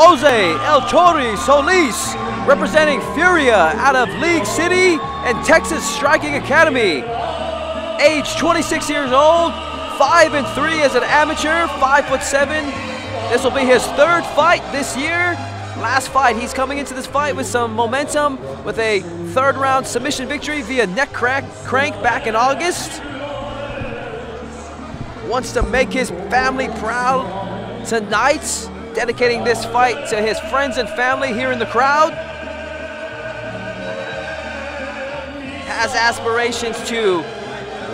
Jose El Chori Solis, representing Furia out of League City and Texas Striking Academy. Age 26 years old, 5 and 3 as an amateur, 5 foot 7. This will be his third fight this year. Last fight, he's coming into this fight with some momentum with a third round submission victory via neck crack, crank back in August. Wants to make his family proud tonight, dedicating this fight to his friends and family here in the crowd. Has aspirations to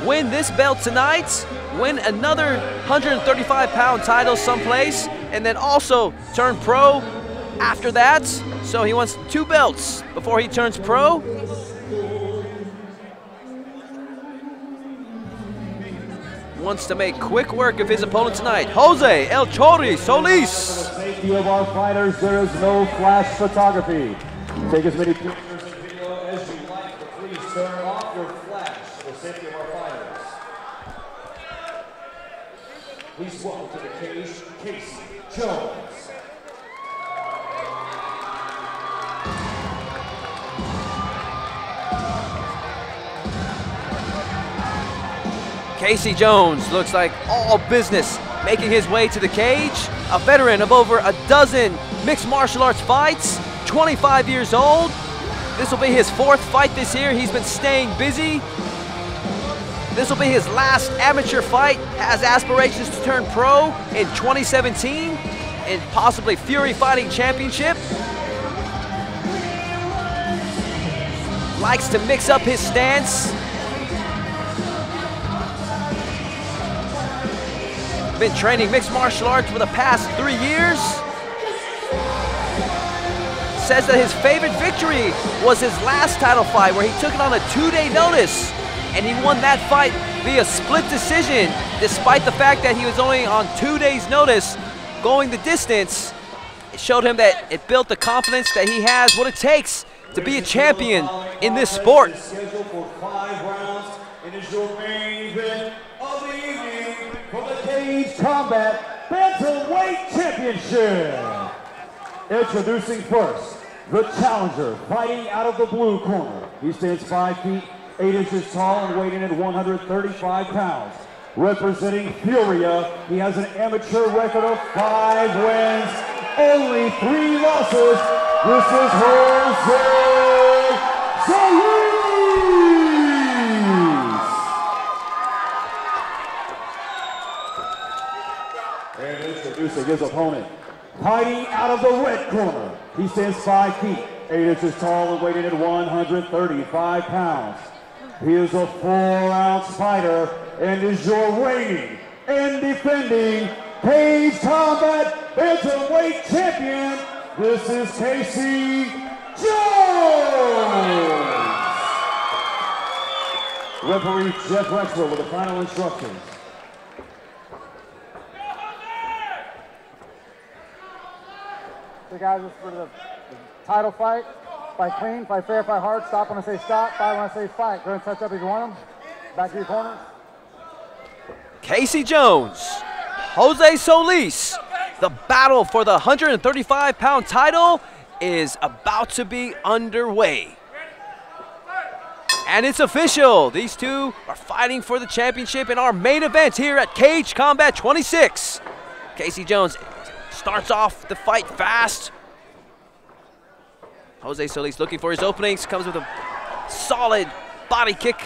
win this belt tonight, win another 135 pound title someplace, and then also turn pro after that. So he wants two belts before he turns pro. Wants to make quick work of his opponent tonight, Jose El Chori Solis. For the safety of our fighters, there is no flash photography. Take as many pictures and video as you like, but please turn off your flash for the safety of our fighters. Please welcome to the cage, Casey Jones. Casey Jones looks like all business, making his way to the cage. A veteran of over a dozen mixed martial arts fights, 25 years old. This will be his fourth fight this year. He's been staying busy. This will be his last amateur fight. Has aspirations to turn pro in 2017 and possibly Fury Fighting Championship. Likes to mix up his stance. Been training mixed martial arts for the past three years. Says that his favorite victory was his last title fight where he took it on a two-day notice and he won that fight via split decision despite the fact that he was only on two days notice going the distance. It showed him that it built the confidence that he has what it takes to be a champion in this sport. Combat Bantamweight Championship. Introducing first, the challenger fighting out of the blue corner. He stands 5 feet, 8 inches tall and weighing in at 135 pounds. Representing Furia, he has an amateur record of 5 wins, only 3 losses. This is Jose Solis. And his opponent, fighting out of the red corner. He stands 5 feet, 8 inches tall and weighing in at 135 pounds. He is a four-ounce fighter and is your reigning and defending Cage Combat Bantamweight Champion. This is Casey Jones. Referee Jeff Rexler with the final instructions. So guys, is for the, the title fight. Fight clean, fight fair, fight hard. Stop when I say stop, fight when I say fight. Go and touch up if you want them. Back to your corners. Casey Jones, Jose Solis. The battle for the 135 pound title is about to be underway. And it's official. These two are fighting for the championship in our main event here at Cage Combat 26. Casey Jones starts off the fight fast. Jose Solis looking for his openings, comes with a solid body kick.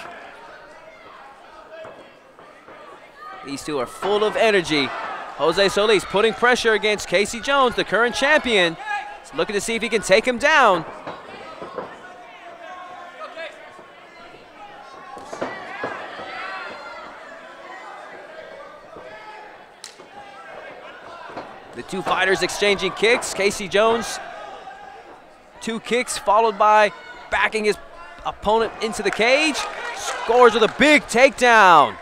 These two are full of energy. Jose Solis putting pressure against Casey Jones, the current champion. He's looking to see if he can take him down. Two fighters exchanging kicks. Casey Jones, two kicks followed by backing his opponent into the cage. Scores with a big takedown.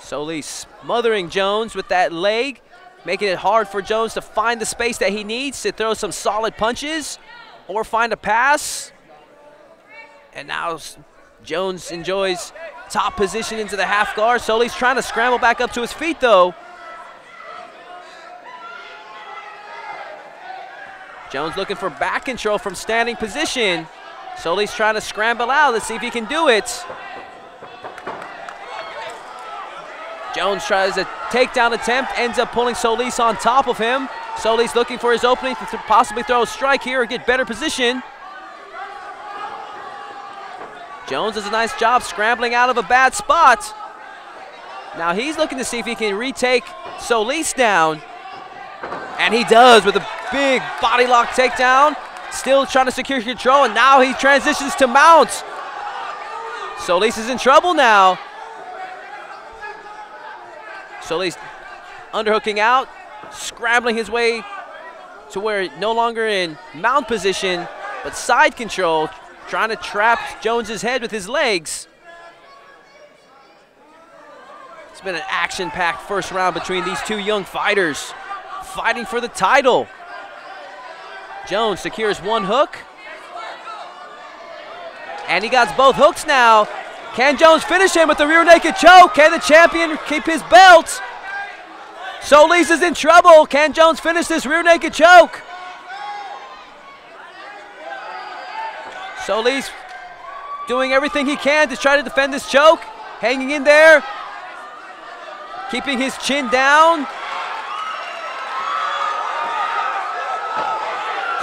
Solis smothering Jones with that leg, making it hard for Jones to find the space that he needs to throw some solid punches or find a pass. And now Jones enjoys top position into the half guard. Solis trying to scramble back up to his feet though. Jones looking for back control from standing position. Solis trying to scramble out. Let's see if he can do it. Jones tries a takedown attempt, ends up pulling Solis on top of him. Solis looking for his opening to possibly throw a strike here or get better position. Jones does a nice job scrambling out of a bad spot. Now he's looking to see if he can retake Solis down. And he does with a big body lock takedown. Still trying to secure control, and now he transitions to mount. Solis is in trouble now. Solis underhooking out, scrambling his way to where no longer in mount position, but side control, trying to trap Jones's head with his legs. It's been an action-packed first round between these two young fighters fighting for the title. Jones secures one hook. And he got both hooks now. Can Jones finish him with the rear naked choke? Can the champion keep his belt? Solis is in trouble. Can Jones finish this rear naked choke? Solis doing everything he can to try to defend this choke. Hanging in there. Keeping his chin down.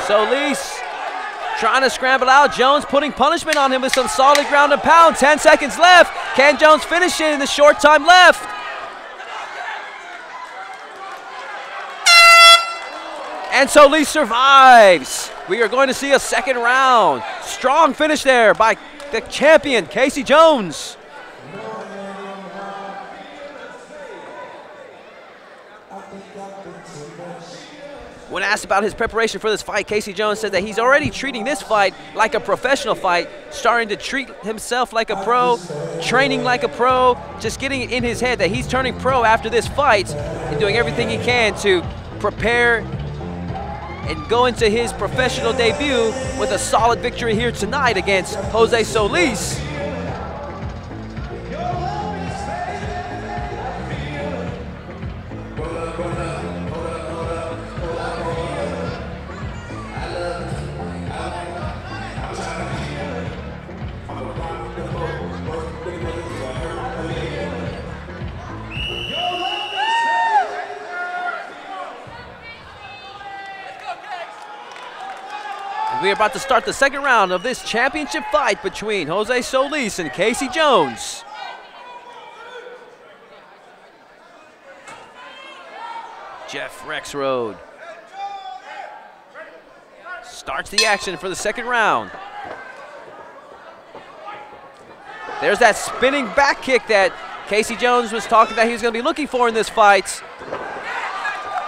Solis trying to scramble out. Jones putting punishment on him with some solid ground and pound. 10 seconds left. Can Jones finish it in the short time left? And Solis survives. We are going to see a second round. Strong finish there by the champion, Casey Jones. When asked about his preparation for this fight, Casey Jones said that he's already treating this fight like a professional fight, starting to treat himself like a pro, training like a pro, just getting it in his head that he's turning pro after this fight and doing everything he can to prepare and go into his professional debut with a solid victory here tonight against Jose Solis. We are about to start the second round of this championship fight between Jose Solis and Casey Jones. Jeff Rexroad starts the action for the second round. There's that spinning back kick that Casey Jones was talking that he was going to be looking for in this fight.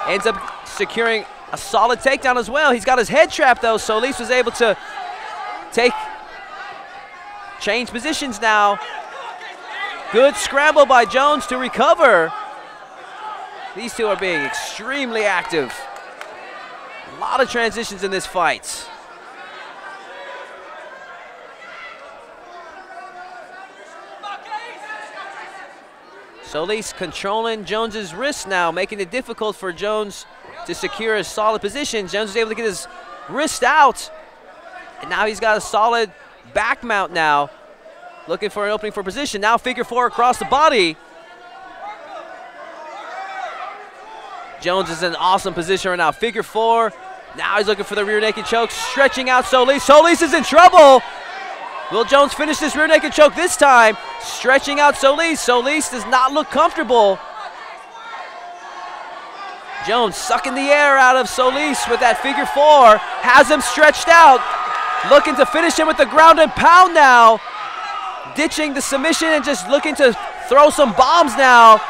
Ends up securing a solid takedown as well. He's got his head trapped though, so Solis was able to take, change positions now. Good scramble by Jones to recover. These two are being extremely active. A lot of transitions in this fight. Solis controlling Jones's wrist now, making it difficult for Jones to secure a solid position. Jones was able to get his wrist out. And now he's got a solid back mount now. Looking for an opening for position. Now figure four across the body. Jones is in an awesome position right now. Figure four. Now he's looking for the rear naked choke. Stretching out Solis. Solis is in trouble. Will Jones finish this rear naked choke this time? Stretching out Solis. Solis does not look comfortable. Jones sucking the air out of Solis with that figure four. Has him stretched out. Looking to finish him with the ground and pound now. Ditching the submission and just looking to throw some bombs now.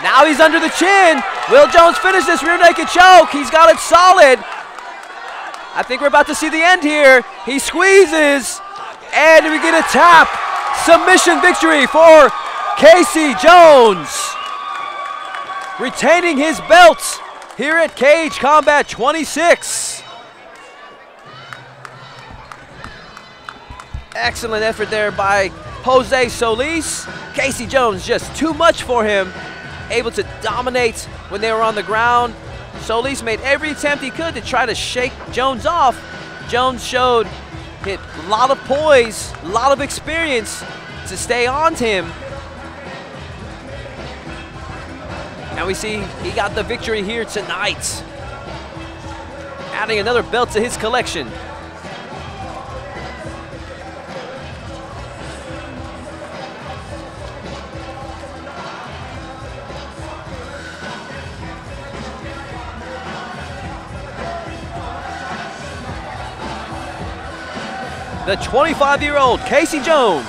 Now he's under the chin. Will Jones finish this rear naked choke? He's got it solid. I think we're about to see the end here. He squeezes, and we get a tap. Submission victory for Casey Jones retaining his belt here at Cage Combat 26. Excellent effort there by Jose Solis. Casey Jones just too much for him. Able to dominate when they were on the ground. Solis made every attempt he could to try to shake Jones off. Jones showed hit a lot of poise, a lot of experience to stay on to him. And we see he got the victory here tonight. Adding another belt to his collection. The 25-year-old Casey Jones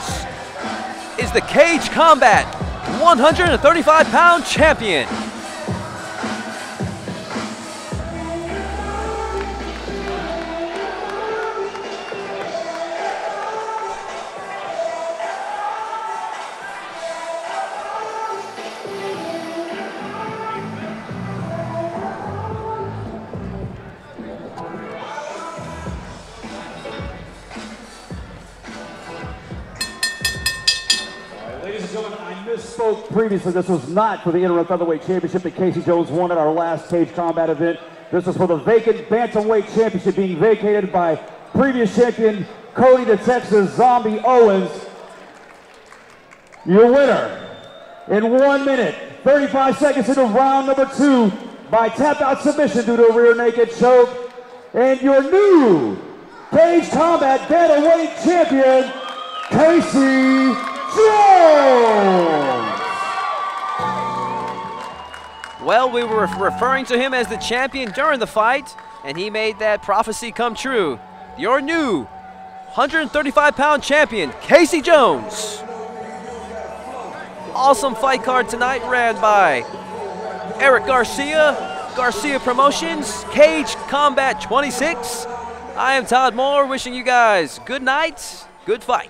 is the Cage Combat 135-pound champion. I misspoke previously. This was not for the interim featherweight championship that Casey Jones won at our last cage combat event. This is for the vacant bantamweight championship being vacated by previous champion Cody the Texas Zombie Owens. Your winner in one minute, 35 seconds into round number two by tap out submission due to a rear naked choke. And your new cage combat bantamweight champion, Casey Jones. Well, we were referring to him as the champion during the fight, and he made that prophecy come true. Your new 135-pound champion, Casey Jones. Awesome fight card tonight ran by Eric Garcia, Garcia Promotions, Cage Combat 26. I am Todd Moore wishing you guys good night, good fight.